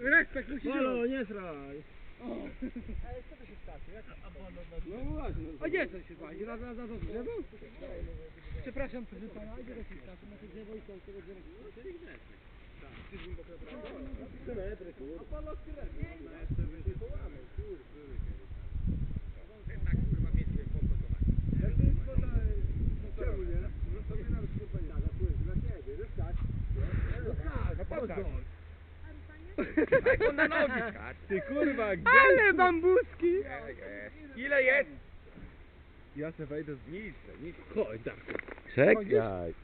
Respekt musi być. nie sraj. Ale co to się skacze? Jak No właśnie. A gdzie to się na, na to drzewo? Przepraszam, proszę pana, a gdzie to się skacze? Na to drzewo i stąd tego drzewa? Trzy metry, kurwa. To woda, no czemu nie? No to mi nawet kurwa nie ciebie, no. No tak, No pokaż. Tak na nogi skacz. Ty kurwa, gdzie? Ale bambuski! Ile jest? Ja se wejdę z... Nic, nic. Chodź, tak. Czekaj.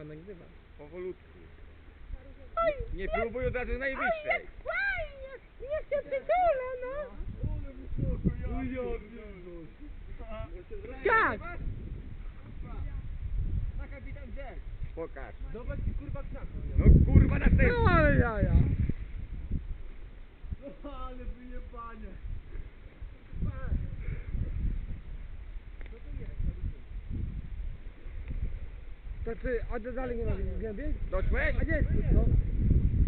A nagrywa. Powolutku. Nie próbuj od razu najwyższej. Jeszcze przytula, no! Jak? Na kapitan Jack. Pokaż. Zobacz ci kurwa krzak. No kurwa na tej. No ale jaja. No ale wyjebanie. To ty, a to dalej nie ma głębiej? Doszłeś? A gdzie jest płytko?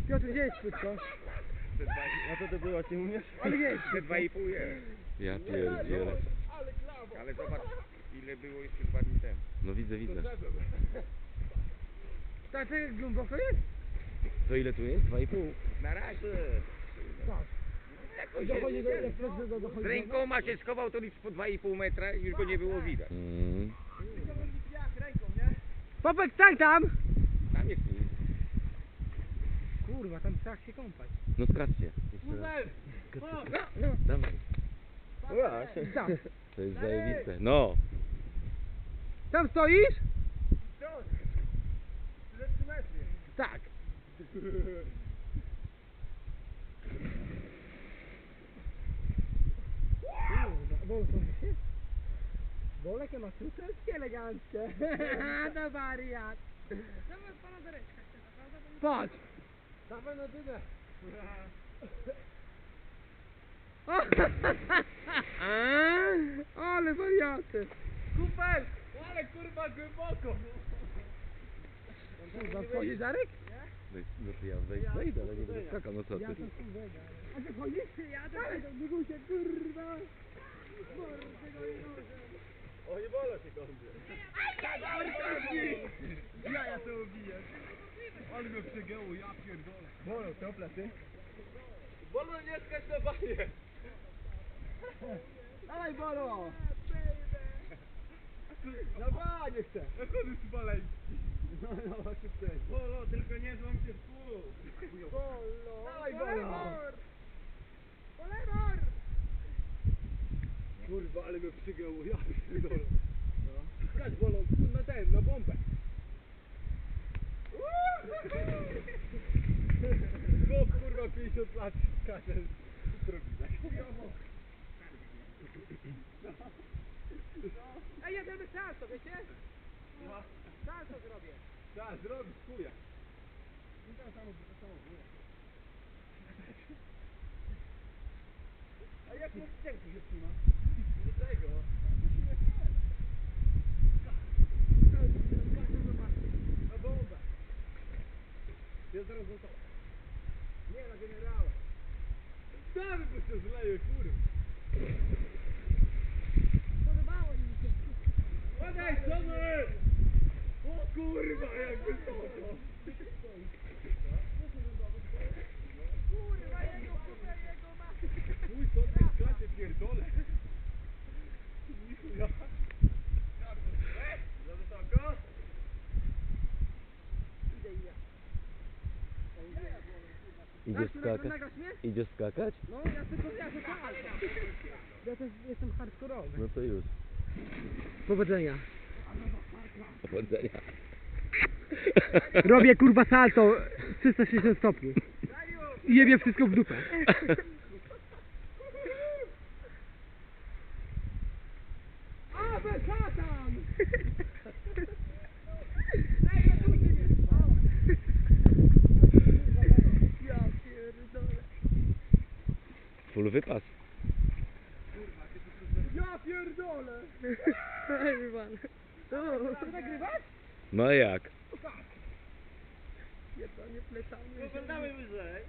Piotr, gdzie jest płytko? No to ty było, ci umiesz? Ale gdzie jest płytko? dwa i pół jest. Ja pierdzielę. Ale zobacz, ile było jeszcze dwa dni temu. No widzę, widzę. Tak, to głęboko jest? To ile tu jest? Dwa i pół. Na razie. Tak. Jakoś Dochodzi do, jest. Z rękoma się schował, to nic po dwa i pół metra i już go nie było widać. Mm. Popek, stań tam! Tam jest nic. Kurwa, tam trzeba się kąpać. No skaczcie. Jeszcze raz. No, no. Dawaj. To jest zajebiste. No. Tam stoisz? Tak. Kurwa, Bolek ma suterskie eleganckie. to wariat. Patrz. Dawaj na dynę. Ale wariaty. Kupel! Ale kurwa głęboko. Kurwa, wchodzi Zarek? No, no to ja wejdę, wejdę, ale nie będę skakał. No co Ja ty? to tu wejdę. A ty wchodzisz? Ja to wejdę. kurwa. O, nie bolo się kądzie. Ja, ja to ubiję. Ale mnie przegięło, ja pierdolę. Bolo, to plecy? Bolo, nie skacz na banie. Dawaj, Bolo! Na banie chcę. Chodź z baleński. No, no, szybciej. Bolo, tylko nie złam się w pół. Bolo. Dawaj, Bolo. Kurwa, ale mnie przygięło, ja pierdolę. No. Bolą, na ten, na bombę. Chłop, kurwa, 50 lat skacze z drobina. A jedziemy salto, wiecie? Salto zrobię. Tak, zrobić chuja. A jak mu wstępu się trzyma? Do tego. Na bombę. Ja zaraz do to. Nie, na generała. Stawy, bo się zleje, kurwa. Podobało mi się. Padaj, Sony! O kurwa, jak wysoko! Kurwa, jego super, jego ma. Mój kot jest w klasie pierdolę. Nichuja. Za wysoko? Idę i ja. Idziesz skakać? nagrasz mnie? Idziesz skakać? No, ja tylko ja to salto. Ja też jestem hardkorowy. No to już. Powodzenia. Powodzenia. Robię kurwa salto 360 stopni. I jebie wszystko w dupę. A, bez szatan! Ja pierdolę. Full wypas. Ja pierdolę! Ej, pan. Ty nagrywasz? No jak? Jebanie plecami. Oglądamy wyżej.